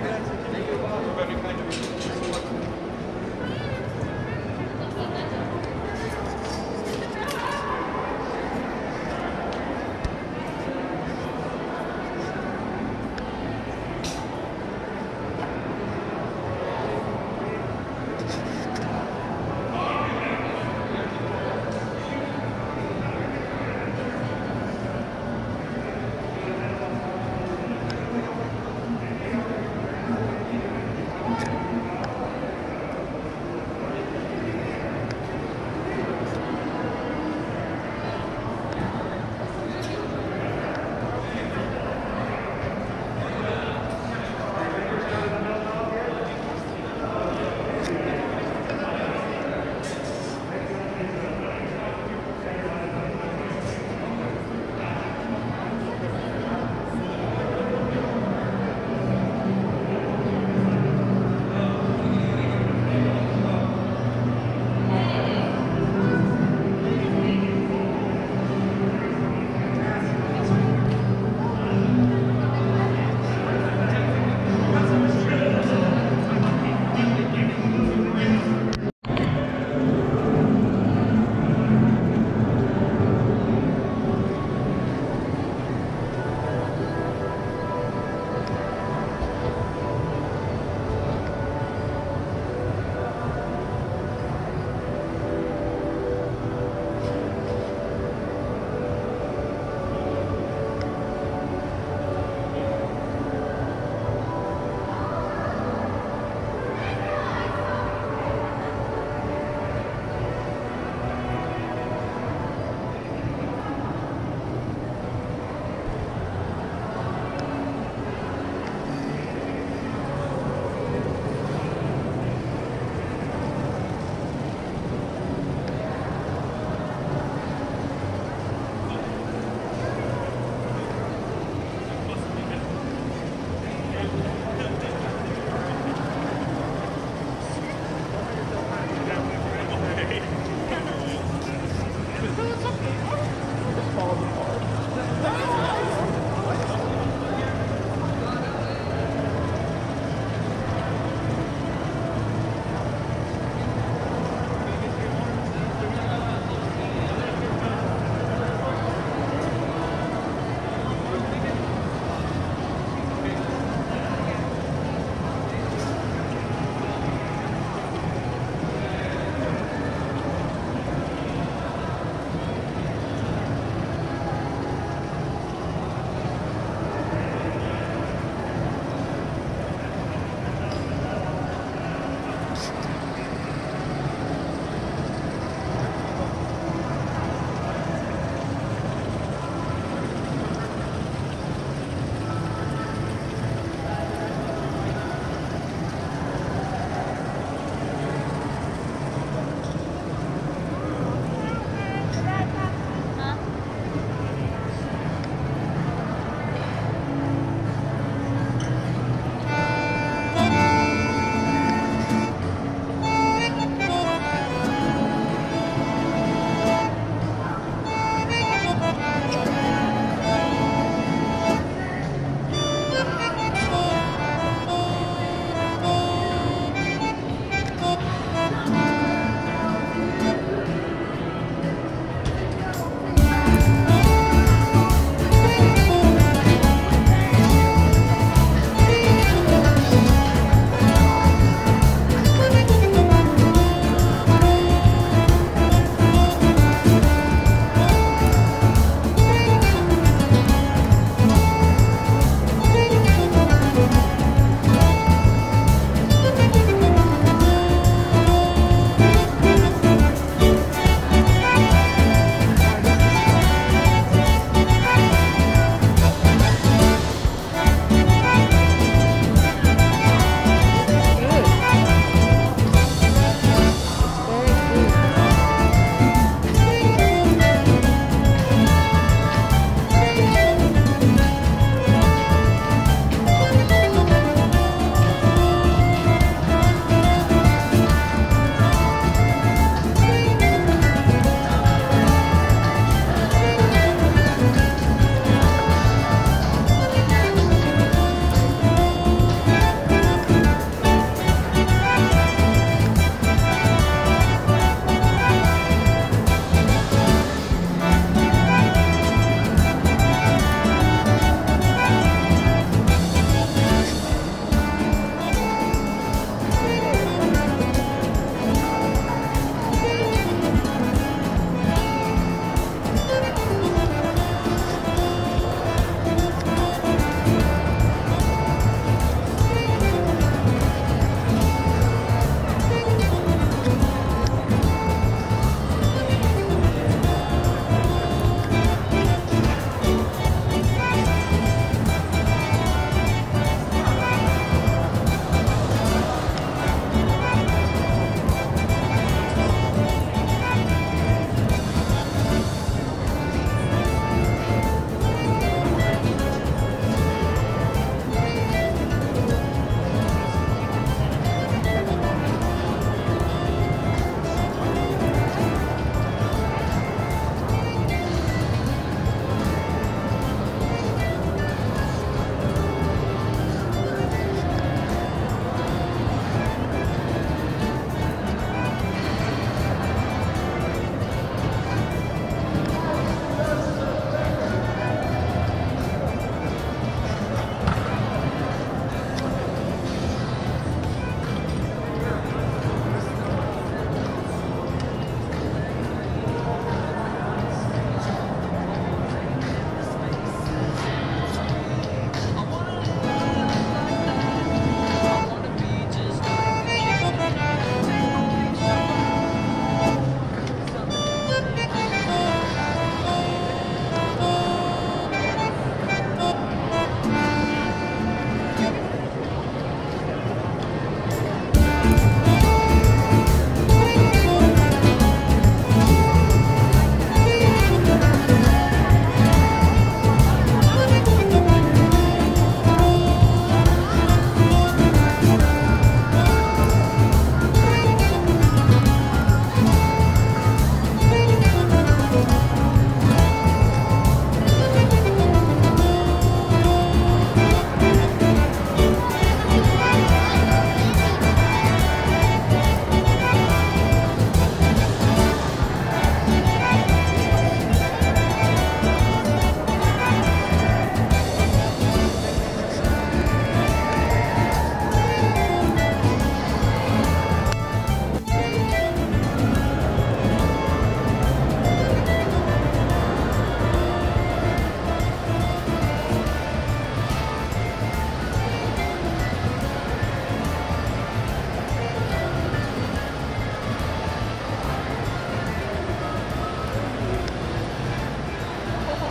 Gracias.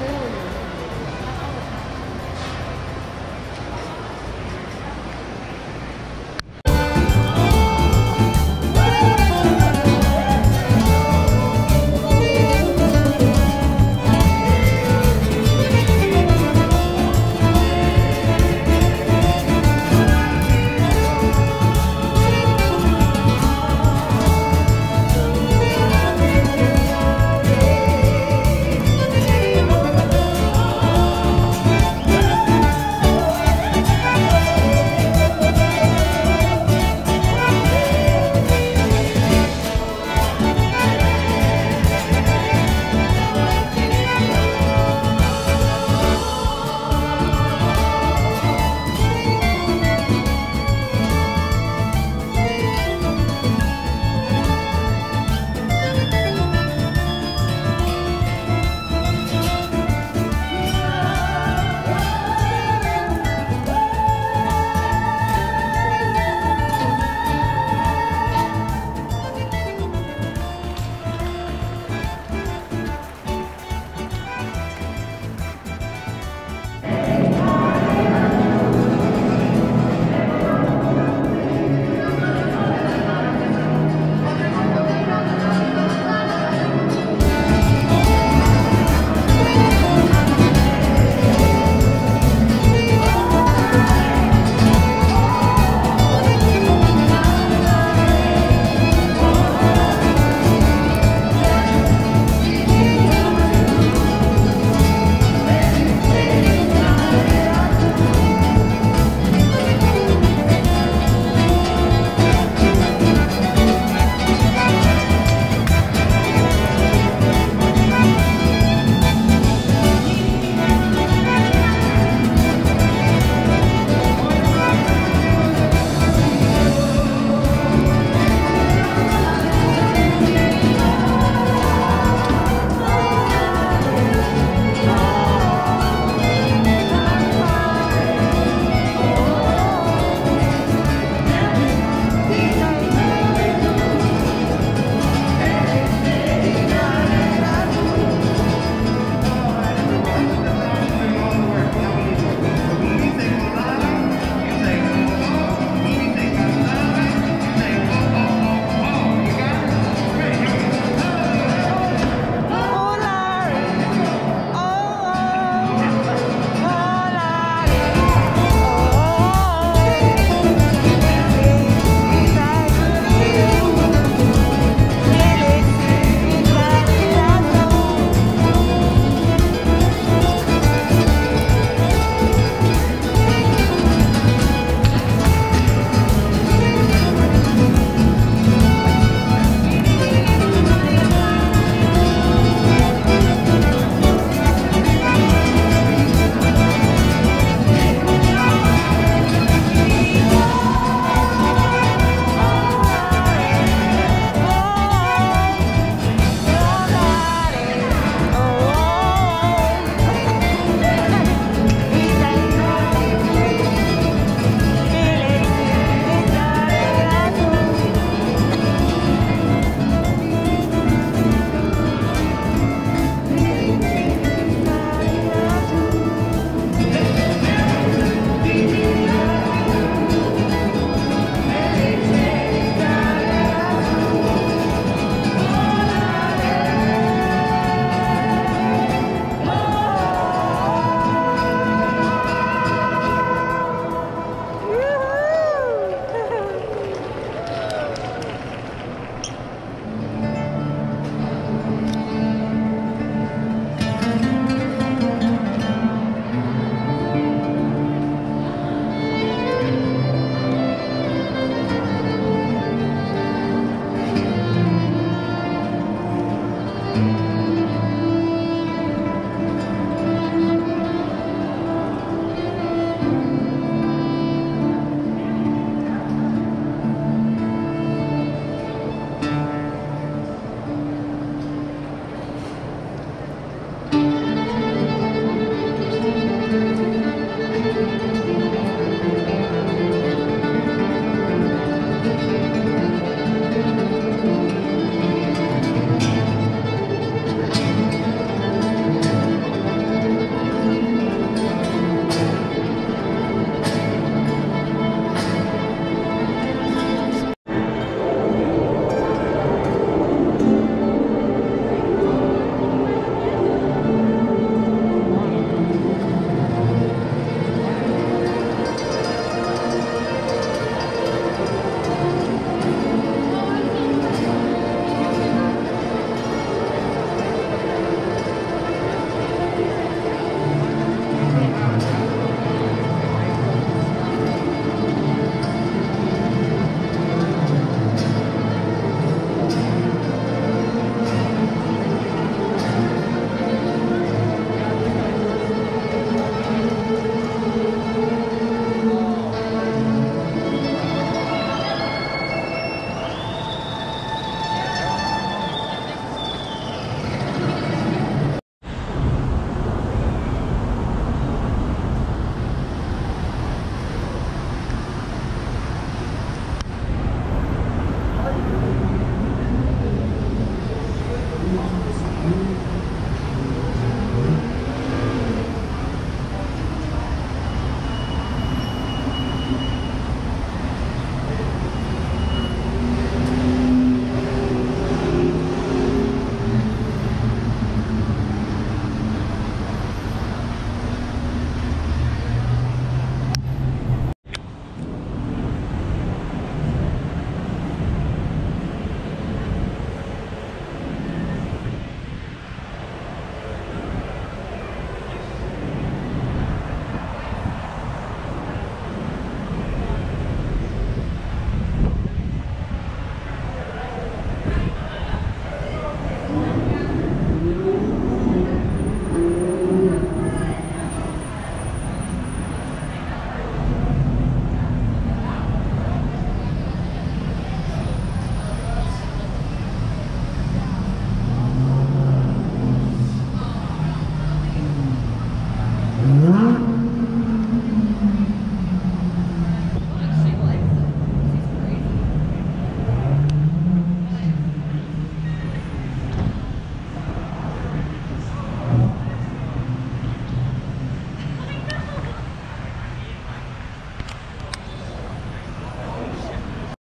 Really?